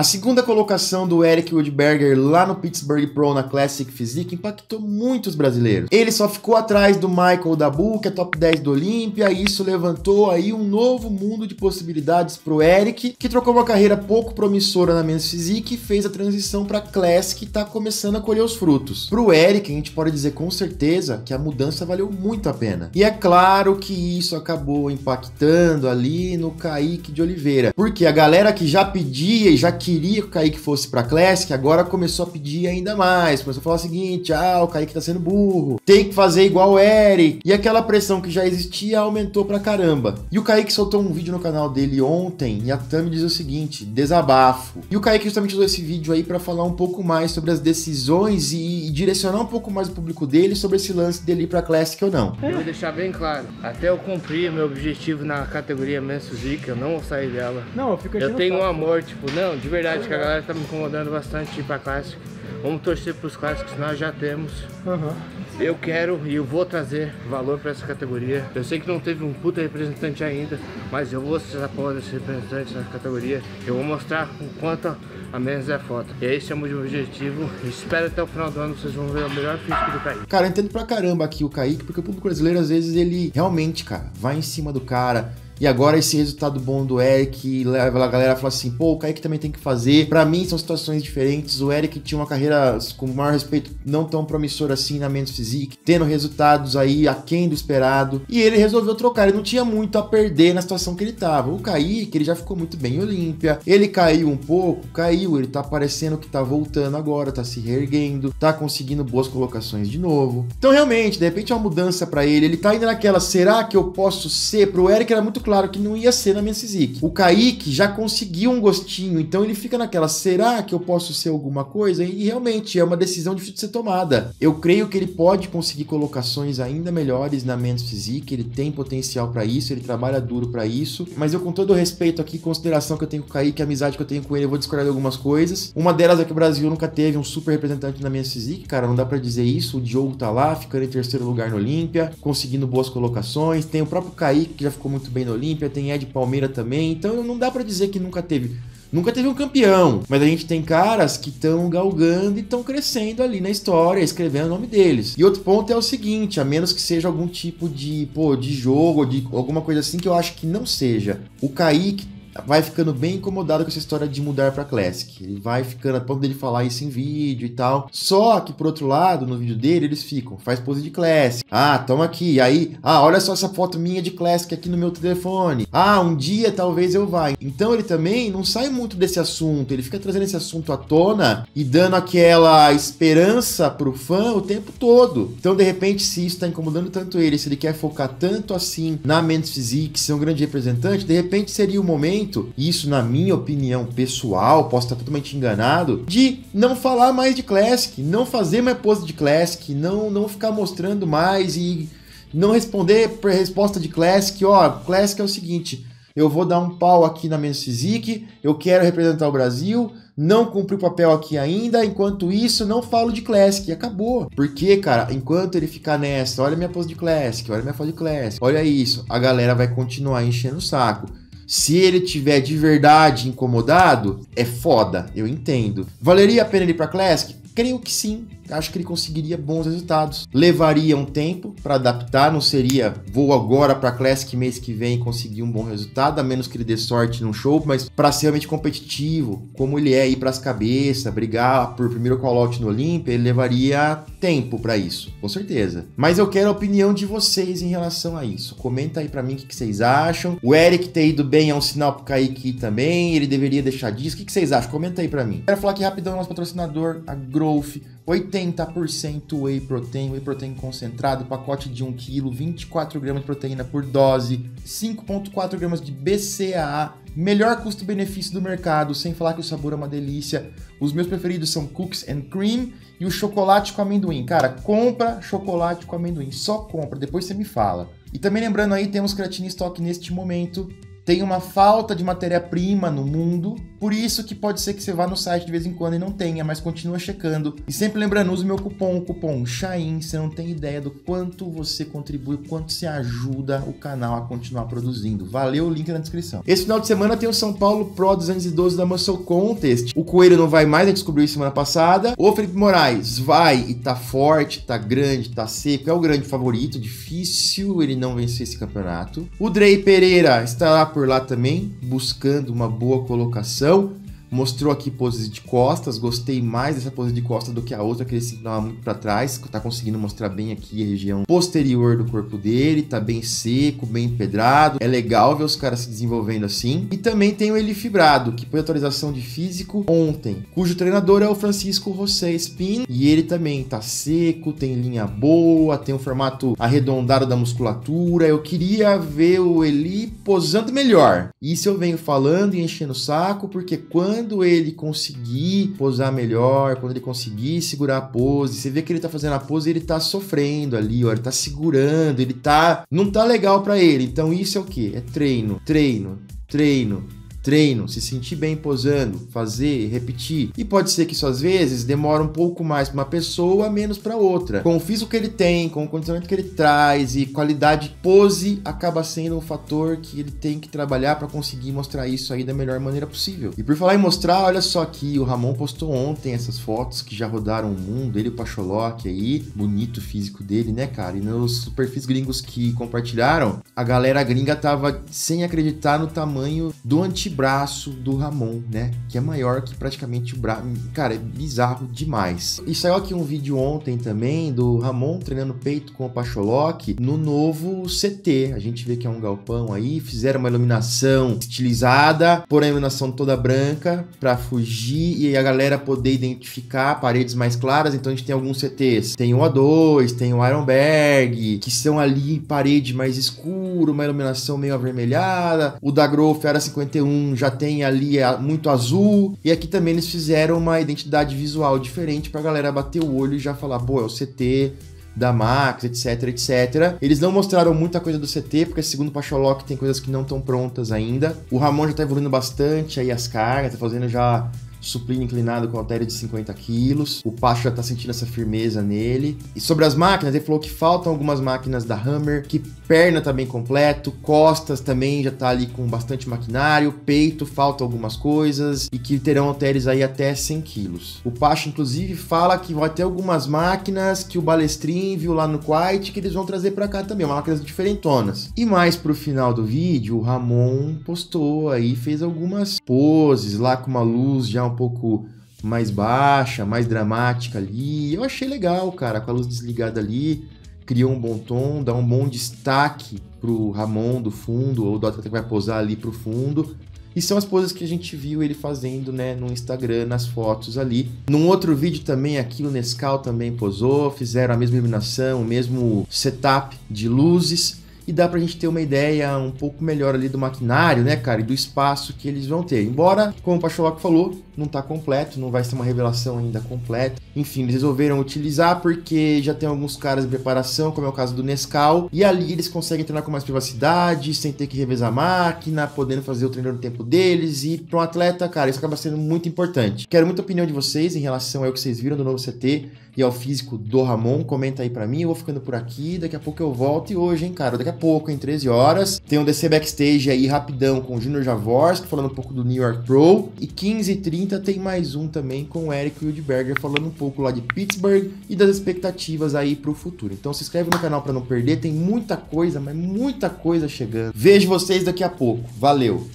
A segunda colocação do Eric Woodberger lá no Pittsburgh Pro na Classic Physique impactou muitos brasileiros. Ele só ficou atrás do Michael Dabu, que é top 10 do Olímpia, e isso levantou aí um novo mundo de possibilidades pro Eric, que trocou uma carreira pouco promissora na Men's Physique e fez a transição para Classic e tá começando a colher os frutos. Pro Eric, a gente pode dizer com certeza que a mudança valeu muito a pena. E é claro que isso acabou impactando ali no Kaique de Oliveira, porque a galera que já pedia e já queria que o Kaique fosse para Classic, agora começou a pedir ainda mais, começou a falar o seguinte: "Ah, o Kaique tá sendo burro, tem que fazer igual o Eric". E aquela pressão que já existia aumentou pra caramba. E o Kaique soltou um vídeo no canal dele ontem e a Thumb diz o seguinte: desabafo. E o Kaique justamente usou esse vídeo aí para falar um pouco mais sobre as decisões e, e, direcionar um pouco mais o público dele sobre esse lance dele ir pra Classic ou não. Eu vou deixar bem claro, até eu cumprir meu objetivo na categoria Men's Physique, eu não vou sair dela. Não, eu fico Eu tenho um amor, tipo, não, de verdade, que a galera tá me incomodando bastante ir pra Classic. Vamos torcer pros clássicos que nós já temos. Uhum. Eu quero e eu vou trazer valor para essa categoria. Eu sei que não teve um puta representante ainda, mas eu vou ser a porra desse representante nessa categoria. Eu vou mostrar o quanto a menos é foda. E esse é o meu objetivo. Espero até o final do ano vocês vão ver o melhor físico do Kaique. Cara, eu entendo pra caramba aqui o Kaique, porque o público brasileiro, às vezes, ele realmente, cara, vai em cima do cara e agora esse resultado bom do Eric leva a galera a falar assim, pô, o Kaique também tem que fazer. Para mim são situações diferentes. O Eric tinha uma carreira com o maior respeito não tão promissora assim na Men's Physique, tendo resultados aí aquém do esperado. E ele resolveu trocar, ele não tinha muito a perder na situação que ele tava. O Kaique, ele já ficou muito bem em Olímpia. Ele caiu um pouco, caiu, ele tá parecendo que tá voltando agora, tá se reerguendo, tá conseguindo boas colocações de novo. Então realmente, de repente é uma mudança para ele. Ele tá indo naquela, será que eu posso ser? Pro Eric era muito claro claro que não ia ser na Mensizik. O Kaique já conseguiu um gostinho, então ele fica naquela, será que eu posso ser alguma coisa? E realmente é uma decisão difícil de ser tomada. Eu creio que ele pode conseguir colocações ainda melhores na Men's Physique, ele tem potencial para isso, ele trabalha duro para isso, mas eu com todo o respeito aqui, consideração que eu tenho com o Kaique, amizade que eu tenho com ele, eu vou discordar de algumas coisas. Uma delas é que o Brasil nunca teve um super representante na Men's Physique, cara, não dá para dizer isso. O Diogo tá lá, ficando em terceiro lugar no Olímpia, conseguindo boas colocações. Tem o próprio Kaique, que já ficou muito bem no Olímpia, tem Ed Palmeira também, então não dá para dizer que nunca teve. Nunca teve um campeão, mas a gente tem caras que estão galgando e estão crescendo ali na história, escrevendo o nome deles. E outro ponto é o seguinte, a menos que seja algum tipo de, pô, de jogo, de alguma coisa assim que eu acho que não seja. O Kaique vai ficando bem incomodado com essa história de mudar para Classic. Ele vai ficando a ponto dele falar isso em vídeo e tal. Só que por outro lado, no vídeo dele, eles ficam, faz pose de Classic. Ah, toma aqui. Aí, ah, olha só essa foto minha de Classic aqui no meu telefone. Ah, um dia talvez eu vá. Então ele também não sai muito desse assunto, ele fica trazendo esse assunto à tona e dando aquela esperança pro fã o tempo todo. Então, de repente, se isso tá incomodando tanto ele, se ele quer focar tanto assim na Men's Physique, ser um grande representante, de repente seria o momento momento, isso na minha opinião pessoal, posso estar totalmente enganado, de não falar mais de Classic, não fazer mais post de Classic, não, não ficar mostrando mais e não responder por resposta de Classic, ó, Classic é o seguinte, eu vou dar um pau aqui na Men's Physique, eu quero representar o Brasil, não cumpri o papel aqui ainda, enquanto isso não falo de Classic, acabou. Porque, cara, enquanto ele ficar nessa, olha minha pose de Classic, olha minha foto de Classic, olha isso, a galera vai continuar enchendo o saco. Se ele tiver de verdade incomodado, é foda, eu entendo. Valeria a pena ir pra Classic? Creio que sim, acho que ele conseguiria bons resultados. Levaria um tempo para adaptar, não seria vou agora para Classic mês que vem conseguir um bom resultado, a menos que ele dê sorte num show, mas para ser realmente competitivo, como ele é ir para as cabeças, brigar por primeiro call-out no Olympia, ele levaria tempo para isso, com certeza. Mas eu quero a opinião de vocês em relação a isso. Comenta aí para mim o que, vocês acham. O Eric ter ido bem é um sinal pro Kaique também, ele deveria deixar disso. O que, vocês acham? Comenta aí para mim. Quero falar aqui rapidão nosso patrocinador, a Growth. 80% whey protein, whey protein concentrado, pacote de 1 kg, 24 gramas de proteína por dose, 5.4 gramas de BCAA, melhor custo-benefício do mercado, sem falar que o sabor é uma delícia. Os meus preferidos são cookies and cream e o chocolate com amendoim. Cara, compra chocolate com amendoim, só compra, depois você me fala. E também lembrando aí, temos creatina em estoque neste momento. Tem uma falta de matéria-prima no mundo Por isso que pode ser que você vá no site de vez em quando e não tenha, mas continua checando. E sempre lembrando, use meu cupom, o cupom SHAIN, você não tem ideia do quanto você contribui, quanto você ajuda o canal a continuar produzindo. Valeu, link na descrição. Esse final de semana tem o São Paulo Pro 212 da Muscle Contest. O Coelho não vai mais, a gente descobriu isso semana passada. O Felipe Moraes vai e tá forte, tá grande, tá seco, é o grande favorito, difícil ele não vencer esse campeonato. O Drey Pereira estará por lá também, buscando uma boa colocação então Mostrou aqui poses de costas, gostei mais dessa pose de costas do que a outra, que ele se dava muito para trás, tá conseguindo mostrar bem aqui a região posterior do corpo dele, tá bem seco, bem empedrado. É legal ver os caras se desenvolvendo assim. E também tem o Eli Fibrado, que foi atualização de físico ontem, cujo treinador é o Francisco José Spin, e ele também tá seco, tem linha boa, tem um formato arredondado da musculatura. Eu queria ver o Eli posando melhor. Isso eu venho falando e enchendo o saco, porque quando quando ele conseguir posar melhor, quando ele conseguir segurar a pose, você vê que ele tá fazendo a pose, ele tá sofrendo ali, ó, ele tá segurando, ele tá não tá legal para ele. Então isso é o que? É treino, treino, treino, treino, se sentir bem posando, fazer, repetir. E pode ser que isso às vezes demora um pouco mais para uma pessoa, menos para outra. Com o físico que ele tem, com o condicionamento que ele traz e qualidade pose acaba sendo um fator que ele tem que trabalhar para conseguir mostrar isso aí da melhor maneira possível. E por falar em mostrar, olha só aqui, o Ramon postou ontem essas fotos que já rodaram o mundo, ele e o Pacholoc aí, bonito o físico dele, né, cara? E nos perfis gringos que compartilharam, a galera gringa tava sem acreditar no tamanho do antigo braço do Ramon, né? Que é maior que praticamente o braço. Cara, é bizarro demais. E saiu aqui um vídeo ontem também do Ramon treinando peito com o Pacholoc no novo CT. A gente vê que é um galpão aí. Fizeram uma iluminação estilizada, porém a iluminação toda branca para fugir e a galera poder identificar paredes mais claras. Então a gente tem alguns CTs. Tem o A2, tem o Ironberg, que são ali parede mais escuro, uma iluminação meio avermelhada. O da Growth era 51 já tem ali é, muito azul. E aqui também eles fizeram uma identidade visual diferente pra galera bater o olho e já falar, pô, é o CT da Max, etc, etc. Eles não mostraram muita coisa do CT, porque segundo o Pacholoc tem coisas que não estão prontas ainda. O Ramon já tá evoluindo bastante aí as cargas, tá fazendo já supino inclinado com halteres de 50 quilos. O Pacho já tá sentindo essa firmeza nele. E sobre as máquinas, ele falou que faltam algumas máquinas da Hammer, que perna bem completo, costas também já tá ali com bastante maquinário, peito falta algumas coisas e que terão halteres aí até 100 quilos. O Pacho, inclusive, fala que vai ter algumas máquinas que o Balestrin viu lá no Quiet que eles vão trazer para cá também, máquinas diferentonas. E mais pro final do vídeo, o Ramon postou aí, fez algumas poses lá com uma luz já um pouco mais baixa, mais dramática ali. Eu achei legal, cara, com a luz desligada ali. Criou um bom tom, dá um bom destaque pro Ramon do fundo, ou do atleta que vai posar ali pro fundo. E são as poses que a gente viu ele fazendo, né, no Instagram, nas fotos ali. Num outro vídeo também aqui, o Nescau também posou, fizeram a mesma iluminação, o mesmo setup de luzes e dá pra gente ter uma ideia um pouco melhor ali do maquinário, né, cara, e do espaço que eles vão ter. Embora, como o Pacholoco falou, não tá completo, não vai ser uma revelação ainda completa. Enfim, eles resolveram utilizar porque já tem alguns caras em preparação, como é o caso do Nescau, e ali eles conseguem treinar com mais privacidade, sem ter que revezar a máquina, podendo fazer o treino no tempo deles, e para um atleta, cara, isso acaba sendo muito importante. Quero muita opinião de vocês em relação ao que vocês viram do novo CT e ao físico do Ramon, comenta aí para mim, eu vou ficando por aqui, daqui a pouco eu volto, e hoje, hein, cara, daqui a pouco, em 13 horas, tem um DC Backstage aí rapidão com o Junior Javorski, falando um pouco do New York Pro, e 15h30 tem mais um também com o Eric Wildberger, falando um pouco lá de Pittsburgh e das expectativas aí pro futuro. Então se inscreve no canal para não perder, tem muita coisa, mas muita coisa chegando. Vejo vocês daqui a pouco. Valeu!